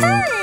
Hey!